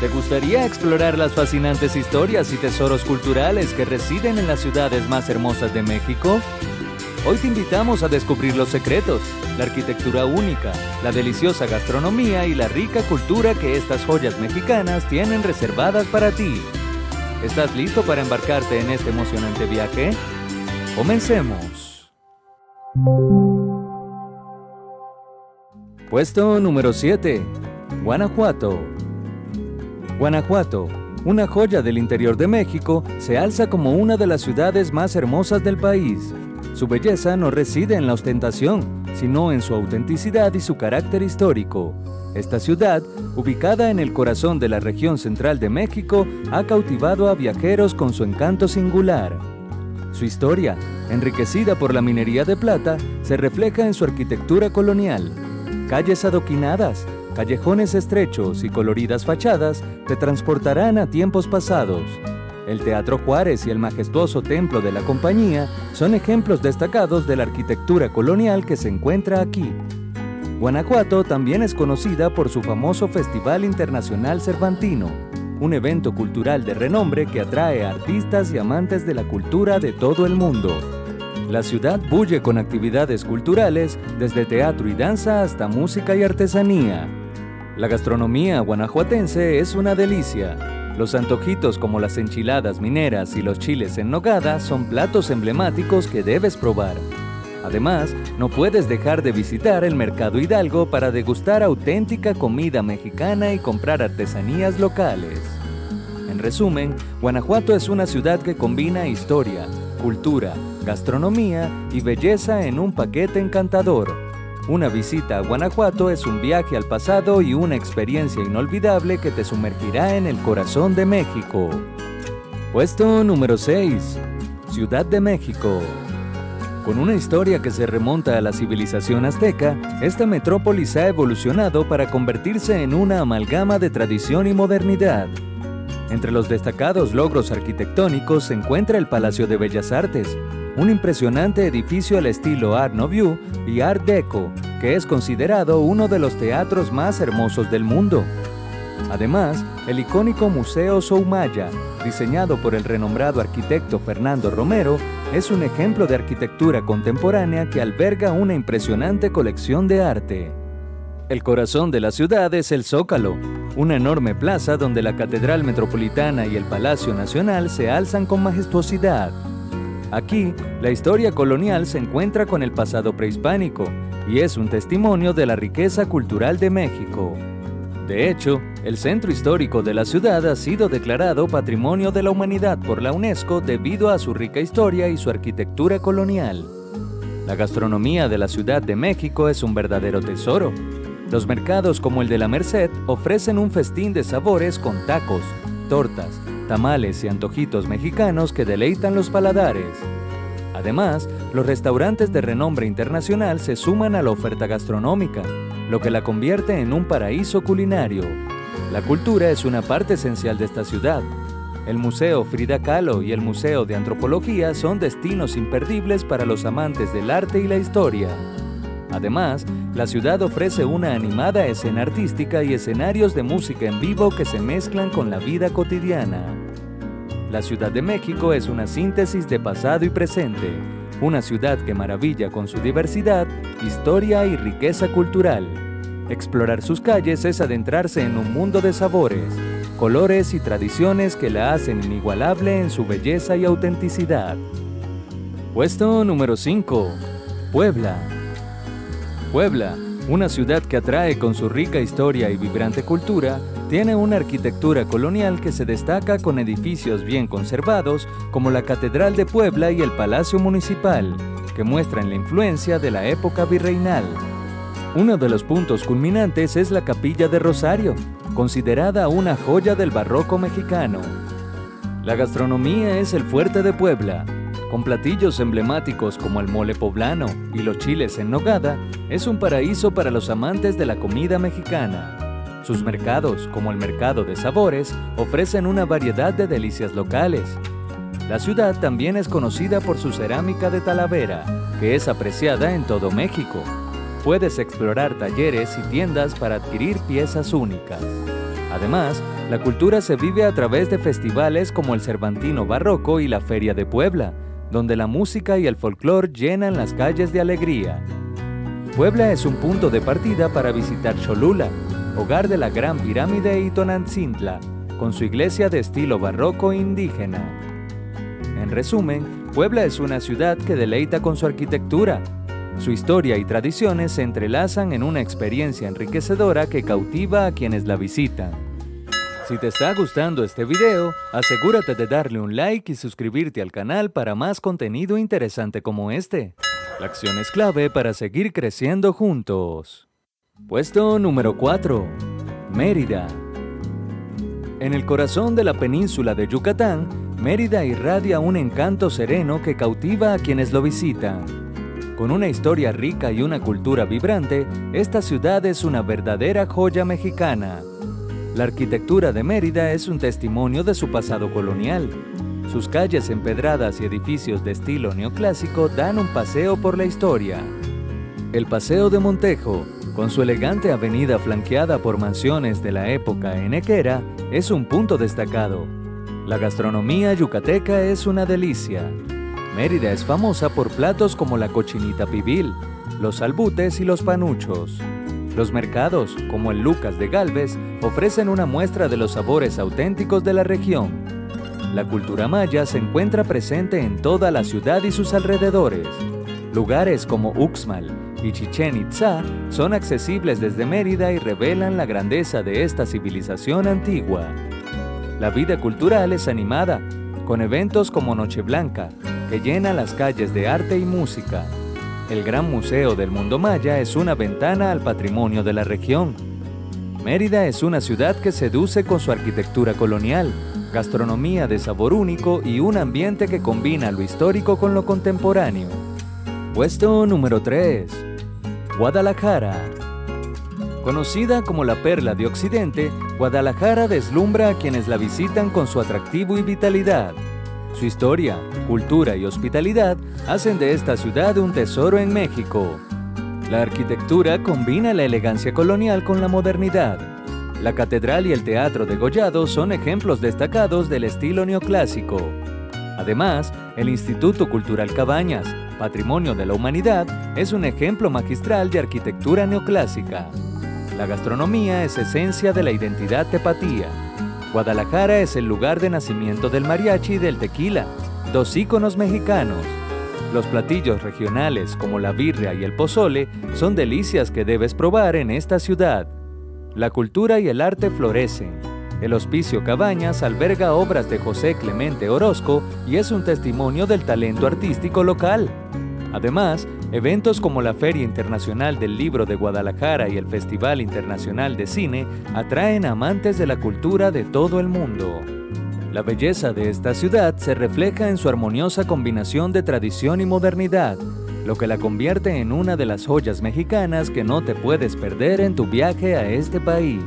¿Te gustaría explorar las fascinantes historias y tesoros culturales que residen en las ciudades más hermosas de México? Hoy te invitamos a descubrir los secretos, la arquitectura única, la deliciosa gastronomía y la rica cultura que estas joyas mexicanas tienen reservadas para ti. ¿Estás listo para embarcarte en este emocionante viaje? Comencemos. Puesto número 7. Guanajuato. Guanajuato, una joya del interior de México, se alza como una de las ciudades más hermosas del país. Su belleza no reside en la ostentación, sino en su autenticidad y su carácter histórico. Esta ciudad, ubicada en el corazón de la región central de México, ha cautivado a viajeros con su encanto singular. Su historia, enriquecida por la minería de plata, se refleja en su arquitectura colonial. Calles adoquinadas, callejones estrechos y coloridas fachadas te transportarán a tiempos pasados. El Teatro Juárez y el majestuoso Templo de la Compañía son ejemplos destacados de la arquitectura colonial que se encuentra aquí. Guanajuato también es conocida por su famoso Festival Internacional Cervantino, un evento cultural de renombre que atrae a artistas y amantes de la cultura de todo el mundo. La ciudad bulle con actividades culturales, desde teatro y danza hasta música y artesanía. La gastronomía guanajuatense es una delicia. Los antojitos como las enchiladas mineras y los chiles en nogada son platos emblemáticos que debes probar. Además, no puedes dejar de visitar el Mercado Hidalgo para degustar auténtica comida mexicana y comprar artesanías locales. En resumen, Guanajuato es una ciudad que combina historia, cultura, gastronomía y belleza en un paquete encantador una visita a Guanajuato es un viaje al pasado y una experiencia inolvidable que te sumergirá en el corazón de México. Puesto número 6. Ciudad de México. Con una historia que se remonta a la civilización azteca, esta metrópolis ha evolucionado para convertirse en una amalgama de tradición y modernidad. Entre los destacados logros arquitectónicos se encuentra el Palacio de Bellas Artes, un impresionante edificio al estilo Art Nouveau y Art Deco, que es considerado uno de los teatros más hermosos del mundo. Además, el icónico Museo Soumaya, diseñado por el renombrado arquitecto Fernando Romero, es un ejemplo de arquitectura contemporánea que alberga una impresionante colección de arte. El corazón de la ciudad es el Zócalo, una enorme plaza donde la Catedral Metropolitana y el Palacio Nacional se alzan con majestuosidad. Aquí, la historia colonial se encuentra con el pasado prehispánico y es un testimonio de la riqueza cultural de México. De hecho, el centro histórico de la ciudad ha sido declarado Patrimonio de la Humanidad por la UNESCO debido a su rica historia y su arquitectura colonial. La gastronomía de la Ciudad de México es un verdadero tesoro. Los mercados como el de la Merced ofrecen un festín de sabores con tacos, tortas, tamales y antojitos mexicanos que deleitan los paladares. Además, los restaurantes de renombre internacional se suman a la oferta gastronómica, lo que la convierte en un paraíso culinario. La cultura es una parte esencial de esta ciudad. El Museo Frida Kahlo y el Museo de Antropología son destinos imperdibles para los amantes del arte y la historia. Además, la ciudad ofrece una animada escena artística y escenarios de música en vivo que se mezclan con la vida cotidiana. La Ciudad de México es una síntesis de pasado y presente, una ciudad que maravilla con su diversidad, historia y riqueza cultural. Explorar sus calles es adentrarse en un mundo de sabores, colores y tradiciones que la hacen inigualable en su belleza y autenticidad. Puesto número 5. Puebla. Puebla, una ciudad que atrae con su rica historia y vibrante cultura, tiene una arquitectura colonial que se destaca con edificios bien conservados como la Catedral de Puebla y el Palacio Municipal, que muestran la influencia de la época virreinal. Uno de los puntos culminantes es la Capilla de Rosario, considerada una joya del barroco mexicano. La gastronomía es el fuerte de Puebla, con platillos emblemáticos como el mole poblano y los chiles en nogada, es un paraíso para los amantes de la comida mexicana. Sus mercados, como el mercado de sabores, ofrecen una variedad de delicias locales. La ciudad también es conocida por su cerámica de Talavera, que es apreciada en todo México. Puedes explorar talleres y tiendas para adquirir piezas únicas. Además, La cultura se vive a través de festivales como el Cervantino Barroco y la Feria de Puebla, donde la música y el folclore llenan las calles de alegría. Puebla es un punto de partida para visitar Cholula, hogar de la Gran Pirámide y Tonantzintla, con su iglesia de estilo barroco indígena. En resumen, Puebla es una ciudad que deleita con su arquitectura. Su historia y tradiciones se entrelazan en una experiencia enriquecedora que cautiva a quienes la visitan. Si te está gustando este video, asegúrate de darle un like y suscribirte al canal para más contenido interesante como este. La acción es clave para seguir creciendo juntos. Puesto número 4. Mérida. En el corazón de la península de Yucatán, Mérida irradia un encanto sereno que cautiva a quienes lo visitan. Con una historia rica y una cultura vibrante, esta ciudad es una verdadera joya mexicana. La arquitectura de Mérida es un testimonio de su pasado colonial, sus calles empedradas y edificios de estilo neoclásico dan un paseo por la historia. El Paseo de Montejo, con su elegante avenida flanqueada por mansiones de la época enequera, es un punto destacado. La gastronomía yucateca es una delicia. Mérida es famosa por platos como la cochinita pibil, los albutes y los panuchos. Los mercados, como el Lucas de Galvez, ofrecen una muestra de los sabores auténticos de la región. La cultura maya se encuentra presente en toda la ciudad y sus alrededores. Lugares como Uxmal y Chichen Itza son accesibles desde Mérida y revelan la grandeza de esta civilización antigua. La vida cultural es animada, con eventos como Noche Blanca, que llena las calles de arte y música. El Gran Museo del Mundo Maya es una ventana al patrimonio de la región. Mérida es una ciudad que seduce con su arquitectura colonial, gastronomía de sabor único y un ambiente que combina lo histórico con lo contemporáneo. Puesto número 3. Guadalajara. Conocida como la perla de Occidente, Guadalajara deslumbra a quienes la visitan con su atractivo y vitalidad. Su historia, cultura y hospitalidad hacen de esta ciudad un tesoro en México. La arquitectura combina la elegancia colonial con la modernidad, la catedral y el teatro de Gollado son ejemplos destacados del estilo neoclásico. Además, el Instituto Cultural Cabañas, Patrimonio de la Humanidad, es un ejemplo magistral de arquitectura neoclásica. La gastronomía es esencia de la identidad tepatía. Guadalajara es el lugar de nacimiento del mariachi y del tequila, dos íconos mexicanos. Los platillos regionales como la birria y el pozole son delicias que debes probar en esta ciudad. La cultura y el arte florecen. El Hospicio Cabañas alberga obras de José Clemente Orozco y es un testimonio del talento artístico local. Además, eventos como la Feria Internacional del Libro de Guadalajara y el Festival Internacional de Cine atraen amantes de la cultura de todo el mundo. La belleza de esta ciudad se refleja en su armoniosa combinación de tradición y modernidad, lo que la convierte en una de las joyas mexicanas que no te puedes perder en tu viaje a este país.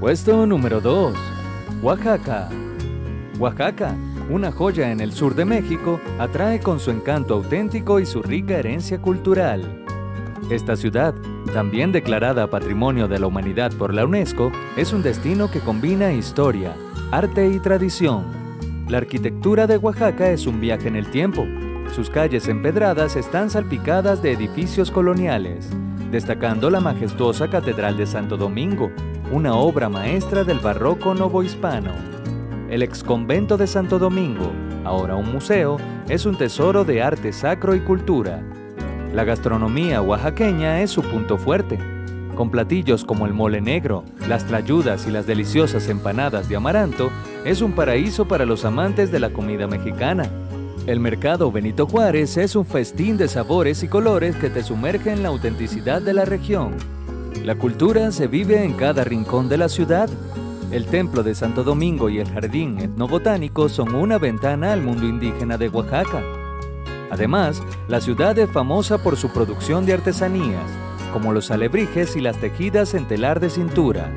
Puesto número 2. Oaxaca. Oaxaca, una joya en el sur de México, atrae con su encanto auténtico y su rica herencia cultural. Esta ciudad, también declarada Patrimonio de la Humanidad por la UNESCO, es un destino que combina historia, arte y tradición. La arquitectura de Oaxaca es un viaje en el tiempo, sus calles empedradas están salpicadas de edificios coloniales, destacando la majestuosa Catedral de Santo Domingo, una obra maestra del barroco novohispano. El exconvento de Santo Domingo, ahora un museo, es un tesoro de arte sacro y cultura. La gastronomía oaxaqueña es su punto fuerte, con platillos como el mole negro, las trayudas y las deliciosas empanadas de amaranto, es un paraíso para los amantes de la comida mexicana. El mercado Benito Juárez es un festín de sabores y colores que te sumerge en la autenticidad de la región. La cultura se vive en cada rincón de la ciudad. El Templo de Santo Domingo y el Jardín Etnobotánico son una ventana al mundo indígena de Oaxaca. Además, la ciudad es famosa por su producción de artesanías, como los alebrijes y las tejidas en telar de cintura.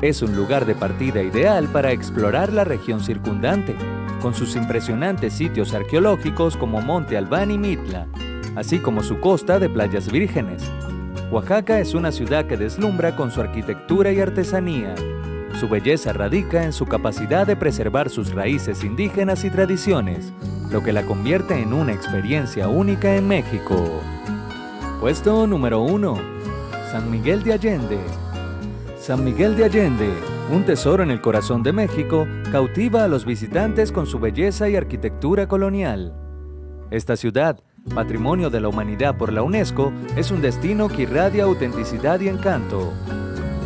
Es un lugar de partida ideal para explorar la región circundante con sus impresionantes sitios arqueológicos como Monte Albán y Mitla, así como su costa de playas vírgenes. Oaxaca es una ciudad que deslumbra con su arquitectura y artesanía. Su belleza radica en su capacidad de preservar sus raíces indígenas y tradiciones, lo que la convierte en una experiencia única en México. Puesto número 1. San Miguel de Allende. San Miguel de Allende, un tesoro en el corazón de México, cautiva a los visitantes con su belleza y arquitectura colonial. Esta ciudad, patrimonio de la humanidad por la UNESCO, es un destino que irradia autenticidad y encanto.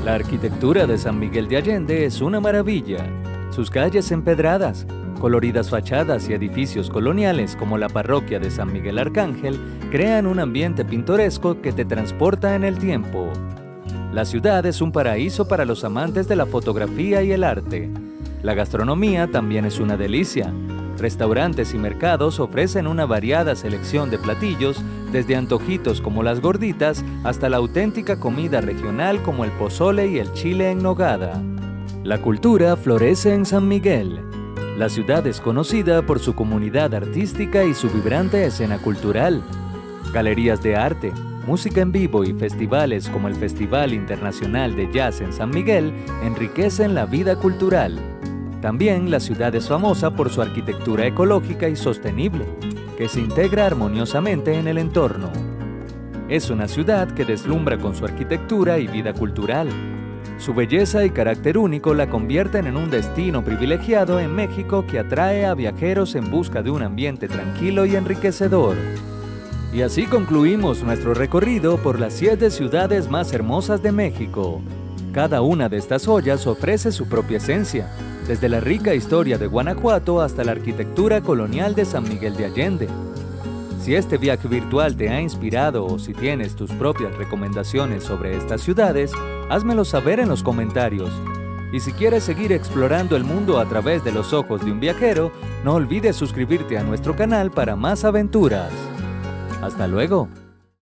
La arquitectura de San Miguel de Allende es una maravilla. Sus calles empedradas, coloridas fachadas y edificios coloniales como la parroquia de San Miguel Arcángel crean un ambiente pintoresco que te transporta en el tiempo. La ciudad es un paraíso para los amantes de la fotografía y el arte. La gastronomía también es una delicia. Restaurantes y mercados ofrecen una variada selección de platillos, desde antojitos como las gorditas hasta la auténtica comida regional como el pozole y el chile en nogada. La cultura florece en San Miguel. La ciudad es conocida por su comunidad artística y su vibrante escena cultural. Galerías de arte, música en vivo y festivales como el Festival Internacional de Jazz en San Miguel enriquecen la vida cultural. También la ciudad es famosa por su arquitectura ecológica y sostenible, que se integra armoniosamente en el entorno. Es una ciudad que deslumbra con su arquitectura y vida cultural, su belleza y carácter único la convierten en un destino privilegiado en México que atrae a viajeros en busca de un ambiente tranquilo y enriquecedor. Y así concluimos nuestro recorrido por las siete ciudades más hermosas de México. Cada una de estas joyas ofrece su propia esencia, desde la rica historia de Guanajuato hasta la arquitectura colonial de San Miguel de Allende. Si este viaje virtual te ha inspirado o si tienes tus propias recomendaciones sobre estas ciudades, házmelo saber en los comentarios. Y si quieres seguir explorando el mundo a través de los ojos de un viajero, no olvides suscribirte a nuestro canal para más aventuras. Hasta luego.